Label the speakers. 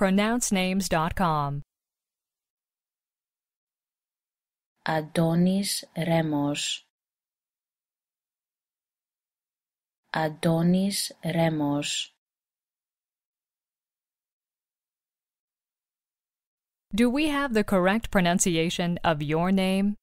Speaker 1: pronouncenames.com.
Speaker 2: Adonis Remos. Adonis Remos.
Speaker 1: Do we have the correct pronunciation of your name?